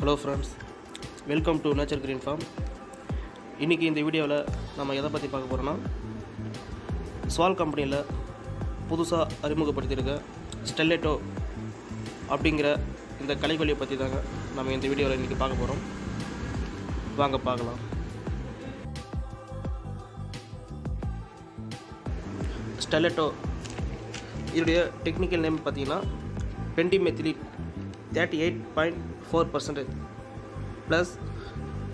Hello friends welcome to nature green farm இன்றைக்கி இந்த வீடியோவில் நம்ம எதை பற்றி பார்க்க போகிறோன்னா ஸ்வால் கம்பெனியில் புதுசாக அறிமுகப்படுத்தியிருக்க ஸ்டெல்லேட்டோ அப்படிங்கிற இந்த கலைக்கொல்லியை பற்றி தாங்க நம்ம இந்த வீடியோவில் இன்றைக்கி பார்க்க போகிறோம் வாங்க பார்க்கலாம். ஸ்டெல்லேட்டோ இதோடைய டெக்னிக்கல் நேம் பார்த்தீங்கன்னா pendimethalin thirty eight point four percentage plus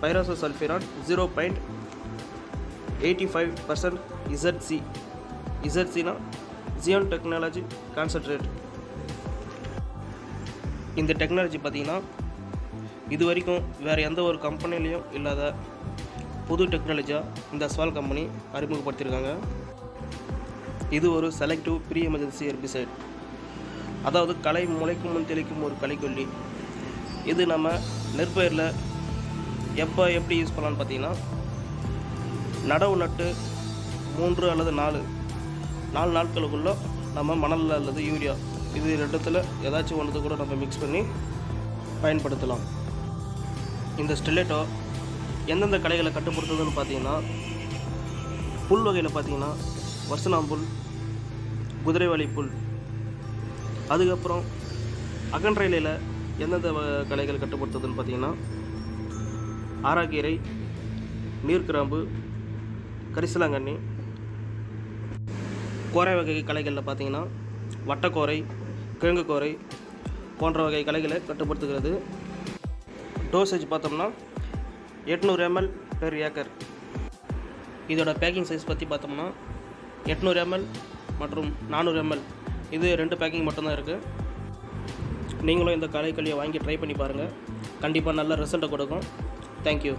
pyrazosulfuron zero point eighty five percent ZC இசட்சினா Zion technology concentrate இந்த டெக்னாலஜி பார்த்தீங்கன்னா இது வரைக்கும் வேறு எந்த ஒரு கம்பெனிலையும் இல்லாத புது டெக்னாலஜியாக இந்த ஸ்வால் கம்பெனி அறிமுகப்படுத்தியிருக்காங்க. இது ஒரு செலக்டிவ் ப்ரீ எமர்ஜென்சி ஹெர்பிசைட் அதாவது களை முளைக்கும் முன் தெளிக்கும் ஒரு களைக்கொல்லி இது நம்ம நெற்பயிரில் எப்போ எப்படி யூஸ் பண்ணலான்னு பார்த்தீங்கன்னா நடவு நட்டு மூன்று அல்லது நாலு நாலு நாட்களுக்குள்ளே நம்ம மணலில் அல்லது யூரியா இது ரெண்டத்தில் ஏதாச்சும் ஒன்று கூட நம்ம மிக்ஸ் பண்ணி பயன்படுத்தலாம். இந்த ஸ்டெல்லேட்டோ எந்தெந்த களைகளை கட்டுப்படுத்துதுன்னு பார்த்தீங்கன்னா புல் வகையில் பார்த்தீங்கன்னா வசனாம்புல் குதிரைவாளி புல் அதுக்கப்புறம் அகன்றையிலையில் எந்தெந்த வ- கட்டுப்படுத்துதுன்னு பார்த்தீங்கன்னா ஆராக்கீரை நீர்க்கிராம்பு கரிசலாங்கண்ணி கோரை வகை கலைகளில் பார்த்தீங்கன்னா வட்டக்கோரை கிழங்குக்கோரை போன்ற வகை கலைகளை கட்டுப்படுத்துகிறது. டோசேஜ் பார்த்தோம்னா எட்நூறு எம்எல் பெர் ஏக்கர் இதோட பேக்கிங் சைஸ் பற்றி பார்த்தோம்னா எட்நூறு எம்எல் மற்றும் நானூறு எம்எல் இது ரெண்டு பேக்கிங் மட்டும்தான் இருக்குது நீங்களும் இந்த களைக்கொல்லியை வாங்கி ட்ரை பண்ணி பாருங்கள் கண்டிப்பாக நல்ல ரிசல்ட்டை கொடுக்கும். தேங்க்யூ